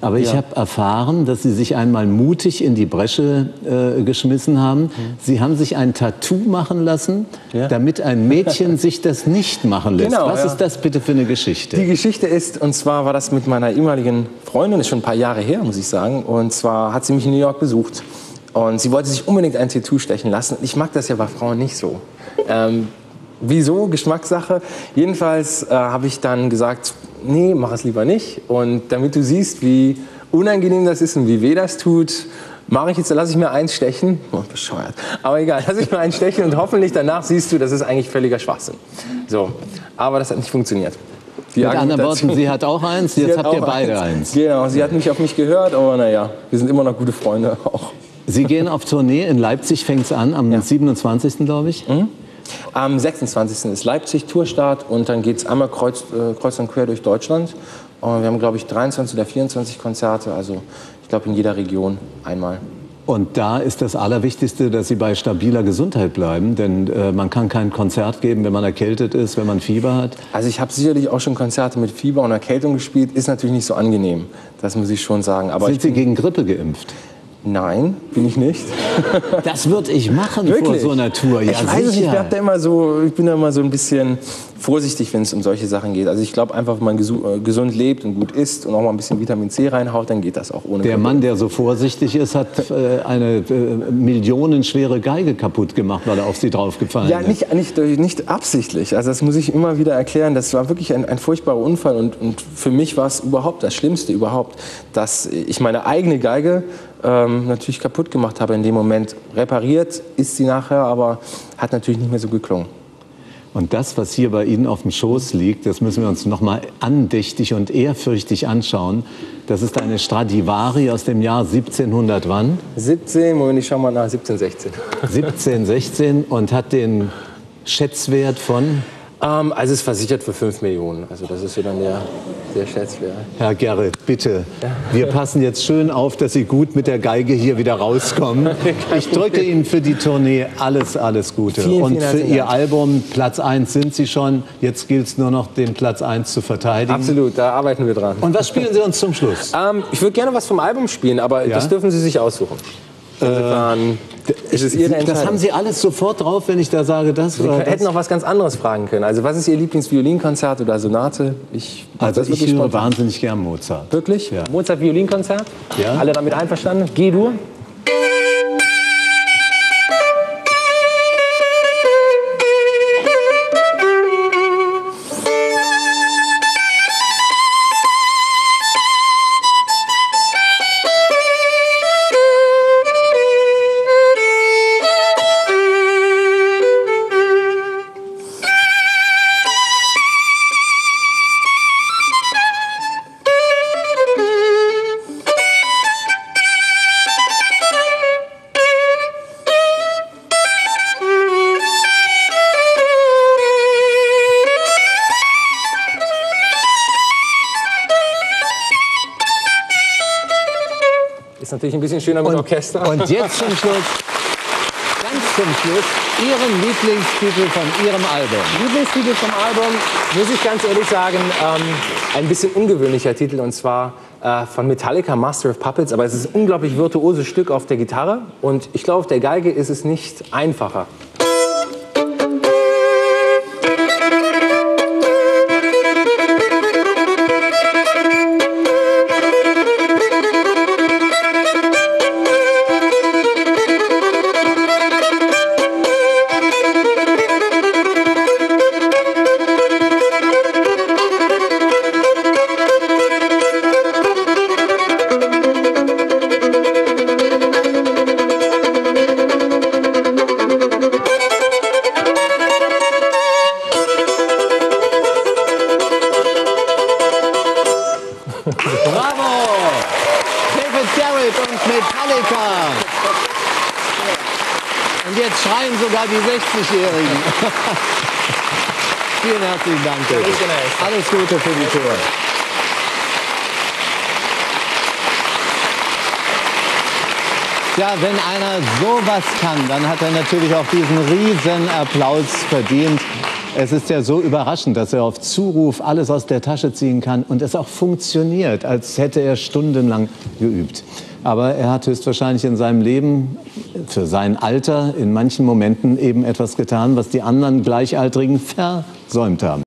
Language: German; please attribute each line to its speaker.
Speaker 1: Aber ich
Speaker 2: Ja.
Speaker 1: habe erfahren, dass Sie sich einmal mutig in die Bresche äh, geschmissen haben. Sie haben sich ein Tattoo machen lassen,
Speaker 2: Ja.
Speaker 1: damit ein Mädchen sich das nicht machen lässt.
Speaker 2: Genau,
Speaker 1: Was
Speaker 2: ja.
Speaker 1: ist das bitte für eine Geschichte?
Speaker 2: Die Geschichte ist, und zwar war das mit meiner ehemaligen Freundin, ist schon ein paar Jahre her, muss ich sagen. Und zwar hat sie mich in New York besucht. Und sie wollte sich unbedingt ein Tattoo stechen lassen. Ich mag das ja bei Frauen nicht so. Ähm, wieso? Geschmackssache. Jedenfalls äh, habe ich dann gesagt, nee, mach es lieber nicht. Und damit du siehst, wie unangenehm das ist und wie weh das tut, mache ich jetzt, lasse ich mir eins stechen. Oh, bescheuert. Aber egal, lasse ich mir eins stechen und hoffentlich danach siehst du, das ist eigentlich völliger Schwachsinn. So, aber das hat nicht funktioniert. Die
Speaker 1: Mit anderen Worten, sie hat auch eins,
Speaker 2: Sie
Speaker 1: jetzt habt ihr beide eins.
Speaker 2: Genau, sie hat nicht auf mich gehört, aber naja, wir sind immer noch gute Freunde auch.
Speaker 1: Sie gehen auf Tournee, in Leipzig fängt es an, am 27. glaube ich.
Speaker 2: Mhm. Am 26. ist Leipzig Tourstart und dann geht es einmal kreuz, äh, kreuz und quer durch Deutschland. Und wir haben, glaube ich, 23 oder 24 Konzerte, also ich glaube in jeder Region einmal.
Speaker 1: Und da ist das Allerwichtigste, dass Sie bei stabiler Gesundheit bleiben, denn äh, man kann kein Konzert geben, wenn man erkältet ist, wenn man Fieber hat.
Speaker 2: Also ich habe sicherlich auch schon Konzerte mit Fieber und Erkältung gespielt, ist natürlich nicht so angenehm, das muss ich schon sagen. Aber
Speaker 1: Sind
Speaker 2: ich
Speaker 1: Sie gegen Grippe geimpft?
Speaker 2: Nein, bin ich nicht.
Speaker 1: Das würde ich machen vor so einer Tour. Ja,
Speaker 2: ich weiß es nicht, ich,
Speaker 1: sicher.
Speaker 2: da immer so, ich bin da immer so ein bisschen vorsichtig, wenn es um solche Sachen geht. Also ich glaube einfach, wenn man äh, gesund lebt und gut isst und auch mal ein bisschen Vitamin C reinhaut, dann geht das auch ohne
Speaker 1: Der
Speaker 2: Grippe.
Speaker 1: Mann, der so vorsichtig ist, hat äh, eine äh, millionenschwere Geige kaputt gemacht, weil er auf sie draufgefallen
Speaker 2: Ja,
Speaker 1: ist.
Speaker 2: nicht, nicht, nicht absichtlich. Also das muss ich immer wieder erklären. Das war wirklich ein, ein furchtbarer Unfall und, und für mich war es überhaupt das Schlimmste überhaupt, dass ich meine eigene Geige ähm, natürlich kaputt gemacht habe in dem Moment. Repariert ist sie nachher, aber hat natürlich nicht mehr so geklungen.
Speaker 1: Und das, was hier bei Ihnen auf dem Schoß liegt, das müssen wir uns noch mal andächtig und ehrfürchtig anschauen. Das ist eine Stradivari aus dem Jahr 1700 wann?
Speaker 2: 17, Moment, ich schau mal nach, 17, 16.
Speaker 1: 17, 16 und hat den Schätzwert von
Speaker 2: Ähm, also es ist versichert für 5 Millionen. Also das ist so dann der, der Schätzwert.
Speaker 1: Herr Gerrit, bitte. Wir passen jetzt schön auf, dass Sie gut mit der Geige hier wieder rauskommen. Ich drücke Ihnen für die Tournee alles, alles Gute.
Speaker 2: Vielen, vielen
Speaker 1: Und für
Speaker 2: herzlichen
Speaker 1: Ihr
Speaker 2: Dank.
Speaker 1: Album Platz 1 sind Sie schon. Jetzt gilt es nur noch, den Platz 1 zu verteidigen.
Speaker 2: Absolut, da arbeiten wir dran.
Speaker 1: Und was spielen Sie uns zum Schluss?
Speaker 2: Ähm, ich würde gerne was vom Album spielen, aber
Speaker 1: Ja?
Speaker 2: das dürfen Sie sich aussuchen. Insofern ist es Ihre Entscheidung.
Speaker 1: Das haben Sie alles sofort drauf, wenn ich da sage, das
Speaker 2: Sie
Speaker 1: oder
Speaker 2: hätten
Speaker 1: das?
Speaker 2: auch was ganz anderes fragen können. Also was ist Ihr Lieblingsviolinkonzert oder Sonate? Ich
Speaker 1: Also ich höre
Speaker 2: spontan.
Speaker 1: wahnsinnig gern Mozart.
Speaker 2: Wirklich?
Speaker 1: Ja.
Speaker 2: Mozart Violinkonzert?
Speaker 1: Ja.
Speaker 2: Alle damit einverstanden? G-Dur? Ist natürlich ein bisschen schöner mit Orchester.
Speaker 1: Und jetzt zum Schluss, ganz zum Schluss, Ihren Lieblingstitel von Ihrem Album.
Speaker 2: Lieblingstitel vom Album, muss ich ganz ehrlich sagen, ähm, ein bisschen ungewöhnlicher Titel und zwar äh, von Metallica, Master of Puppets. Aber es ist ein unglaublich virtuoses Stück auf der Gitarre und ich glaube, auf der Geige ist es nicht einfacher.
Speaker 1: Garrett und Metallica. Und jetzt schreien sogar die 60-Jährigen. Vielen herzlichen Dank. Alles Gute für die Tour. Ja, wenn einer sowas kann, dann hat er natürlich auch diesen riesen Applaus verdient. Es ist ja so überraschend, dass er auf Zuruf alles aus der Tasche ziehen kann und es auch funktioniert, als hätte er stundenlang geübt. Aber er hat höchstwahrscheinlich in seinem Leben für sein Alter in manchen Momenten eben etwas getan, was die anderen Gleichaltrigen versäumt haben.